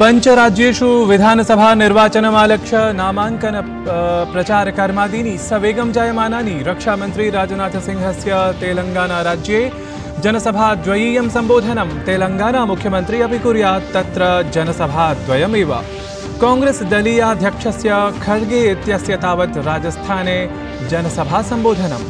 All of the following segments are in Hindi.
पञ्चराज्येषु विधानसभानिर्वाचनमालक्ष्य नामाङ्कन अ, प्रचारकर्मादीनि सवेगं जायमानानि। रक्षामन्त्री राजनाथसिंहस्य तेलङ्गानाराज्ये जनसभाद्वयीयं सम्बोधनं तेलङ्गानामुख्यमन्त्री अपि कुर्यात् तत्र जनसभाद्वयमेव। काङ्ग्रेस् दलीयाध्यक्षस्य खड्गे इत्यस्य तावत् राजस्थाने जनसभासम्बोधनम्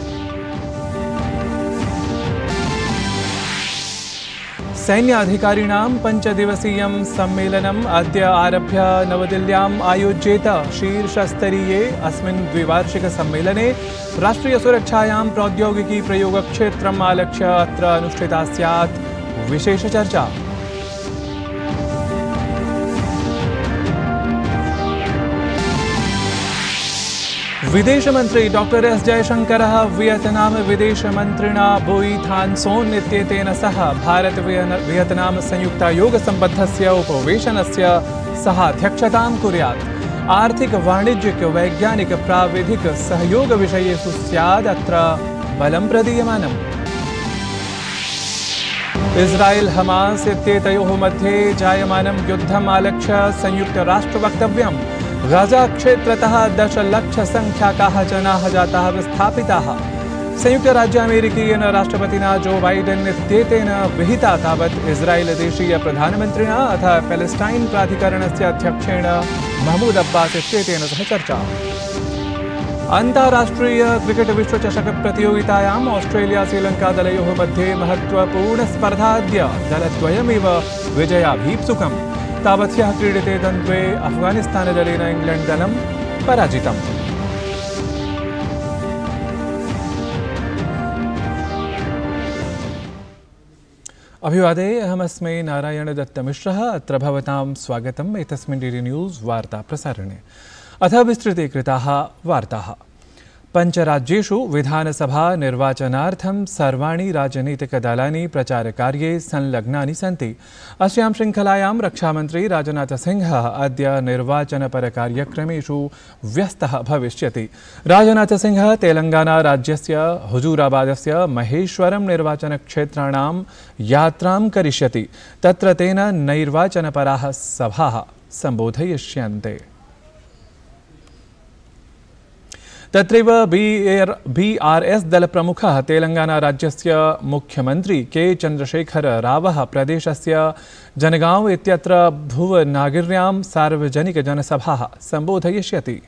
सैन्याधिकारिणां पञ्चदिवसीयं सम्मेलनम् अद्य आरभ्य नवदिल्ल्याम् आयोज्येत शीर्षस्तरीये अस्मिन् प्रौद्योगिकी प्रयोगक्षेत्रम् आलक्ष्य अत्र अनुष्ठिता स्यात् विशेषचर्चा विदेशमन्त्री डॉक्टर एस जयशङ्करः वियतनाम विदेश विदेशमन्त्रिणा बोई थान सोन सह भारत वियतनाम संयुक्तायोगसम्बद्धस्य उपवेशनस्य सः अध्यक्षतां कुर्यात्। आर्थिक वाणिज्यिक वैज्ञानिक प्राविधिक सहयोग सहयोगविषयेषु स्यादत्र बलं प्रदीयमानम्। इस्राएल हमास इत्येतयोः मध्ये जायमानं युद्धम् आलक्ष्य संयुक्तराष्ट्रवक्तव्यम्। गाजा क्षेत्रतः दशलक्षसङ्ख्याकाः जनाः जाताः, विस्थापिताः। संयुक्तराज्यामेरिकीयेन राष्ट्रपतिना जो बाइडेन् इत्येतेन विहिता तावत् इस्राएलदेशीय प्रधानमन्त्रिणा अथ पेलेस्टाइन् प्राधिकरणस्य अध्यक्षेण महमूद अब्बास् इत्येतेन सह चर्चा। अन्ताराष्ट्रिय क्रिकेट विश्वचषक प्रतियोगितायाम् ऑस्ट्रेलिया श्रीलङ्का दलयोः मध्ये महत्त्वपूर्ण स्पर्धाद्य दलद्वयमेव विजयाभीप्सुकम् तावत् ह्यः क्रीडिते द्वन्द्वे अफगानिस्तानदलेन इङ्ग्लेण्ड् दलं पराजितम्। अभिवादे, अहमस्मै नारायणदत्तमिश्रः अत्र भवतां स्वागतम्। एतस्मिन् डि न्यूस् वार्ताप्रसारणे। अथ विस्तृते कृताः वार्ताः। पञ्चराज्येषु विधानसभा निर्वाचनार्थं सर्वाणि राजनीतिकदलानि प्रचारकार्ये संलग्नानि सन्ति। अस्यां शृङ्खलायां रक्षामन्त्री राजनाथसिंहः अद्य निर्वाचनपरकार्यक्रमेषु व्यस्तः भविष्यति। राजनाथसिंहः तेलङ्गानाराज्यस्य हुजूराबादस्य महेश्वरं निर्वाचनक्षेत्राणां यात्रां करिष्यति। तत्र तेन नैर्वाचनपराः सभाः सम्बोधयिष्यन्ते। तत्रैव B R B R S दलप्रमुखः तेलङ्गानाराज्यस्य मुख्यमन्त्री के चन्द्रशेखररावः प्रदेशस्य जनगांव इत्यत्र भुवनागिर्यां सार्वजनिकजनसभाः सम्बोधयिष्यति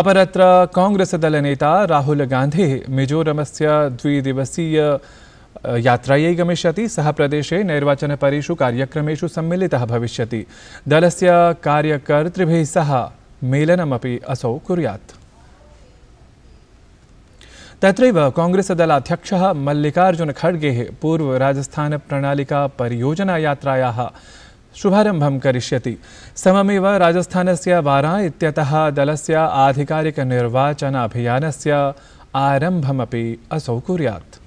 अपरत्र राहुल गान्धिः मिजोरमस्य द्विदिवसीय यात्रायै गमिष्यति, सः प्रदेशे नैर्वाचनपरेषु कार्यक्रमेषु सम्मिलितः भविष्यति। दलस्य कार्यकर्तृभिः सह मेलनमपि असौ कुर्यात्। तत्रैव काङ्ग्रेसदलाध्यक्षः मल्लिकार्जुनखड्गेः पूर्वराजस्थानप्रणालिकापरियोजनायात्रायाः शुभारम्भं करिष्यति। सममेव राजस्थानस्य बारा इत्यतः दलस्य आधिकारिकनिर्वाचनाभियानस्य आरम्भमपि असौ कुर्यात्।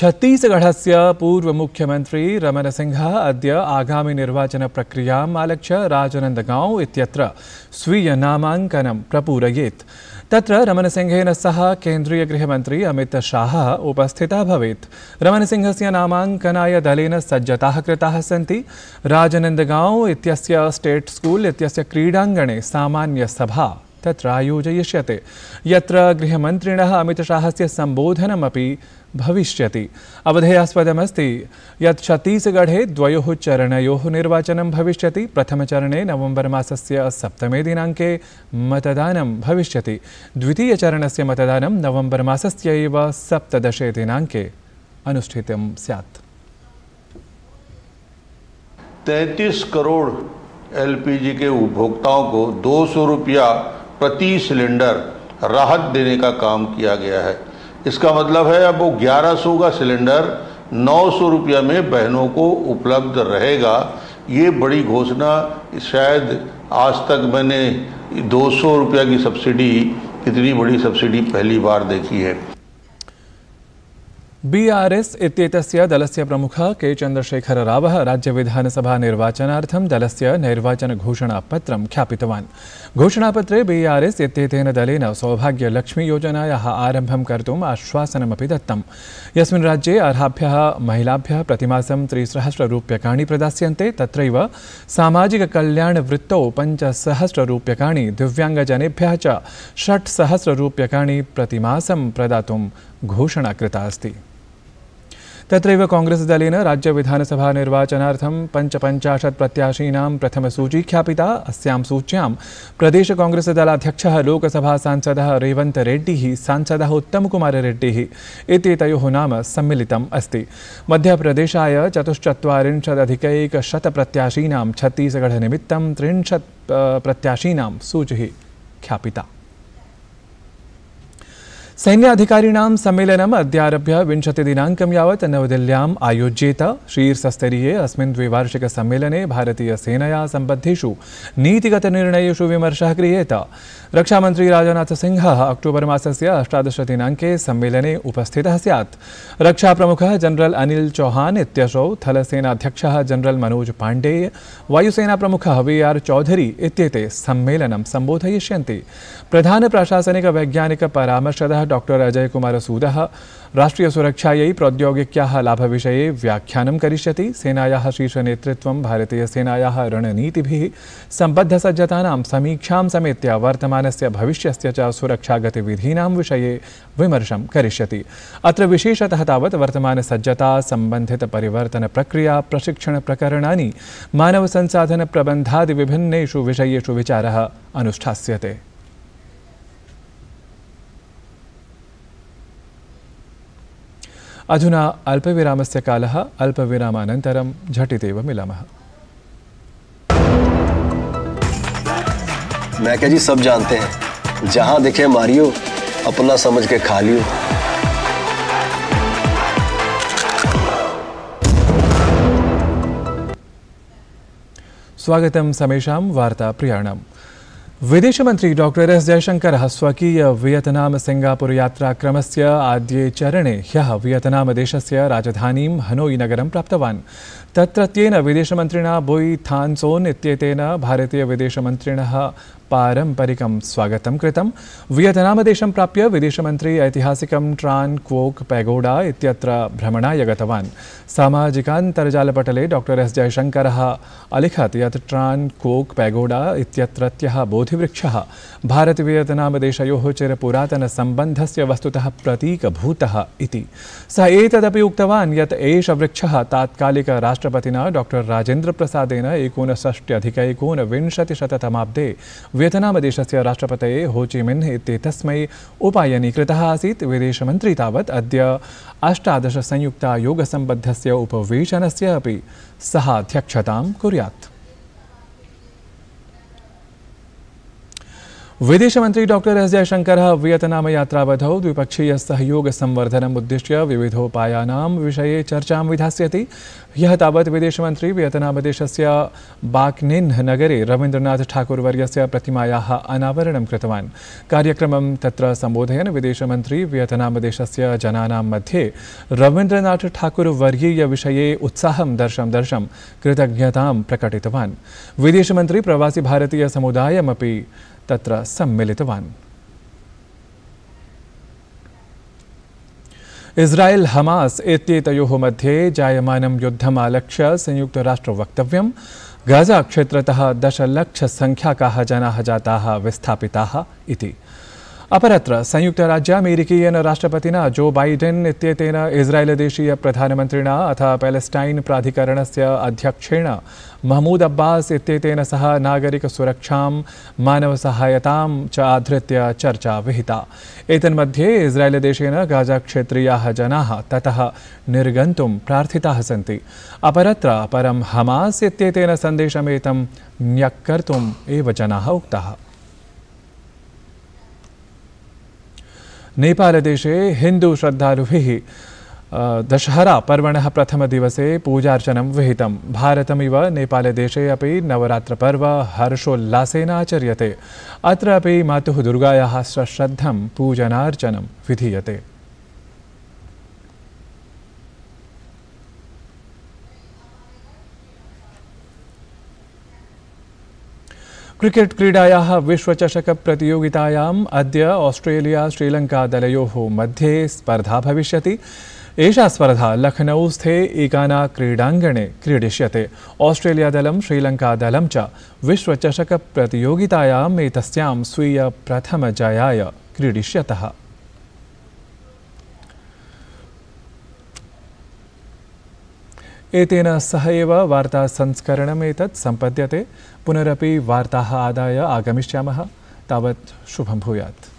छत्तीसगढ़स्य पूर्वमुख्यमन्त्री रमणसिंहः अद्य आगामि निर्वाचनप्रक्रियाम् आलक्ष्य राजनन्दगांव इत्यत्र स्वीयनामाङ्कनं प्रपूरयेत्। तत्र रमणसिंहेन सह केन्द्रीयगृहमन्त्री अमितशाहः उपस्थितः भवेत्। रमणसिंहस्य नामाङ्कनाय दलेन सज्जताः कृताः राजनन्दगांव इत्यस्य स्टेट् स्कूल् इत्यस्य क्रीडाङ्गणे सामान्यसभा। तत्र आयोजयिष्यते यत्र गृहमन्त्रिणः अमितशाहस्य सम्बोधनमपि भविष्यति। अवधेयास्पदमस्ति, यत् छत्तीसगढ़े द्वयोः चरणयोः निर्वाचनं भविष्यति। प्रथमचरणे नवम्बर् मासस्य सप्तमे दिनाङ्के मतदानं भविष्यति। द्वितीयचरणस्य मतदानं नवम्बर् मासस्य एव सप्तदशे दिनाङ्के अनुष्ठितं स्यात्। तैंतीस करोड़ एलपीजी के उपभोक्ताओं को दो सौ रुपया प्रति सिलेंडर राहत देने का काम किया गया है। इसका मतलब है अब वो 1100 का सिलेंडर 900 रुपया में बहनों को उपलब्ध रहेगा। ये बड़ी घोषणा शायद आज तक मैंने 200 रुपया की सब्सिडी, इतनी बड़ी सब्सिडी पहली बार देखी है। बीआरएस् इत्येतस्य दलस्य प्रमुखः के चंद्रशेखर रावः राज्य चन्द्रशेखररावः राज्यविधानसभानिर्वाचनार्थं दलस्य नैर्वाचनघोषणापत्रं ख्यापितवान्। घोषणापत्रे बीआरएस् इत्येतेन दलेन सौभाग्यलक्ष्मीयोजनायाः आरम्भं कर्तुम् आश्वासनमपि दत्तम्। यस्मिन् राज्ये अर्हाभ्यः, महिलाभ्यः प्रतिमासं त्रिसहस्ररूप्यकाणि प्रदास्यन्ते, तत्रैव सामाजिककल्याणवृत्तौ पञ्चसहस्ररूप्यकाणि, दिव्याङ्गजनेभ्यः च षट्सहस्ररूप्यकाणि प्रतिमासं प्रदातुं घोषणा कृता अस्ति। तत्रैव काङ्ग्रेसदलेन राज्यविधानसभानिर्वाचनार्थं पञ्चपञ्चाशत् प्रत्याशीनां प्रथमसूची ख्यापिता, अस्यां सूच्यां। प्रदेशकाङ्ग्रेसदलाध्यक्षः लोकसभासांसदः रेवन्त रेड्डिः, सांसदः उत्तमकुमाररेड्डिः इत्येतयोः नाम सम्मिलितम् अस्ति। मध्यप्रदेशाय चतुश्चत्वारिंशदधिकैकशतप्रत्याशीनां छत्तीसगढनिमित्तं त्रिंशत् प्रत्याशीनां सूचिः ख्यापिता। सैन्याधिकारिणां सम्मेलनम् अद्यारभ्य विंशतिदिनाङ्कं यावत् नवदिल्ल्याम् आयोज्येत। शीर्षस्तरीये अस्मिन् द्विवार्षिकसम्मेलने भारतीयसेनया सम्बद्धेषु नीतिगतनिर्णयेषु विमर्शः क्रियेत। रक्षामन्त्री राजनाथसिंहः अक्टोबर् मासस्य अष्टादशदिनाङ्के सम्मेलने उपस्थितः स्यात्। रक्षाप्रमुखः जनरल् अनिल चौहान इत्यसौ थलसेनाध्यक्षः जनरल् मनोज पाण्डेय वायुसेनाप्रमुखः वी आर् चौधरी इत्येते सम्मेलनं सम्बोधयिष्यन्ति। प्रधानप्रशासनिकवैज्ञानिकपरामर्शदः डॉक्टर अजय कुमार सूदः राष्ट्रियसुरक्षायै प्रौद्योगिक्याः लाभविषये व्याख्यानं करिष्यति। सेनायाः शीर्षनेतृत्वं भारतीयसेनायाः रणनीतिभिः सम्बद्धसज्जतानां समीक्षां समेत्य वर्तमानस्य भविष्यस्य च सुरक्षागतिविधीनां विषये विमर्शं करिष्यति। अत्र विशेषतः तावत् वर्तमानसज्जता सम्बन्धितपरिवर्तनप्रक्रिया प्रशिक्षणप्रकरणानि मानवसंसाधनप्रबन्धादिविभिन्नेषु विषयेषु विचारः अनुष्ठास्यते। अधुना अल्पविरामस्य कालः अल्पविरामानन्तरं झटितेव मिलामः। मैं क्या जी सब जानते हैं। जहाँ दिखे मारियो अपना समझ के खा लियो। स्वागतं समेषां वार्ताप्रियाणाम्। विदेशमन्त्री डॉक्टर एस जयशंकर स्वकीय वियतनाम क्रम यात्राक्रमस्य आद्ये चरणे देश से राजधानी हनोई नगरं प्राप्तवान्। तत्रत्येन बोई भारतीय इत्येतेन भारतीयविदेशमन्त्रिणः पारम्परिकं स्वागतं कृतं। वियतनामदेशं प्राप्य विदेशमन्त्री ऐतिहासिकं ट्रान् क्वोक् पैगोडा इत्यत्र भ्रमणाय गतवान्। सामाजिकान्तर्जालपटले डॉक्टर एस् जयशङ्करः अलिखत् यत् ट्रान् क्वोक् पैगोडा इत्यत्रत्यः बोधिवृक्षः भारतवियतनामदेशयोः चिरपुरातनसम्बन्धस्य वस्तुतः प्रतीकभूतः इति। सः एतदपि उक्तवान् यत् एष वृक्षः तात्कालिकराष्ट्रपतिना डॉक्टर राजेन्द्र राजेन्द्रप्रसादेन एकोनषष्ट्यधिकैकोनविंशतिशततमाब्दे वियतनामदेशस्य राष्ट्रपतये होचिमिन् इत्येतस्मै उपायनीकृतः आसीत्। विदेशमन्त्री तावत् अष्टादश योग उपवेशनस्य अपि सः अध्यक्षतां कुर्यात्। विदेशमन्त्री डॉक्टर एस जयशंकर जयशङ्करः वियतनामयात्रावधौ द्विपक्षीयसहयोगसंवर्धनम् उद्दिश्य विविधोपायानां विषये चर्चां विधास्यति। ह्यः तावत् विदेशमन्त्री वियतनामदेशस्य बाक्निन् नगरे रवीन्द्रनाथ ठाकुरवर्यस्य प्रतिमायाः अनावरणं कृतवान्। कार्यक्रमं तत्र सम्बोधयन् विदेशमन्त्री वियतनामदेशस्य जनानां मध्ये रवीन्द्रनाथ ठाकुरवर्यीयविषये उत्साहं दर्शं कृतज्ञतां प्रकटितवान्। विदेशमन्त्री प्रवासि भारतीयसमुदायमपि तत्र सम्मिलितवान्। इज़राइल हमास इत्येतयोः मध्ये जायमानं युद्धमालक्ष्य संयुक्तराष्ट्रवक्तव्यं गाजा क्षेत्रतः दशलक्षसङ्ख्याकाः जनाः जाताः, विस्थापिताः इति। अपरत्र संयुक्तराज्यामेरिकीयेन राष्ट्रपतिना जो बाइडेन् इत्येतेन इस्रायेलदेशीयप्रधानमन्त्रिणा अथ पेलेस्टैन् प्राधिकरणस्य अध्यक्षेण, महमूद अब्बास् इत्येतेन सह नागरिकसुरक्षां मानवसहायतां च आधृत्य चर्चा विहिता। एतन्मध्ये इस्रायेलदेशेन गाजाक्षेत्रीयाः जनाः ततः निर्गन्तुं प्रार्थिताः सन्ति। अपरत्र, परं हमास् इत्येतेन सन्देशमेतं न्यक्कर्तुम् एव जनाः उक्ताः। नेपालदेशे हिन्दुश्रद्धालुभिः दशहरा पर्वणः प्रथमदिवसे पूजार्चनं विहितं भारतमिव नेपालदेशे अपि नवरात्रपर्व हर्षोल्लासेन आचर्य अत्र अपि दुर्गा सश्रद्धं पूजनार्चनं विधीयते। क्रिकेट् क्रीडायाः विश्वचषकप्रतियोगितायाम् अद्य ऑस्ट्रेलिया श्रीलंका दलो मध्ये स्पर्धा भविष्यति। एषा स्पर्धा लखनऊस्थे एकाना क्रीडाङ्गणे क्रीडिष्यते। श्रीलंका श्रीलङ्कादलं च विश्वचषकप्रतियोगितायाम् एतस्यां स्वीयप्रथमजयाय क्रीडिष्यतः। एतेन सह एव वार्तासंस्करणमेतत् सम्पद्यते। पुनरपि वार्ताः आदाय आगमिष्यामः। तावत् शुभं भूयात्।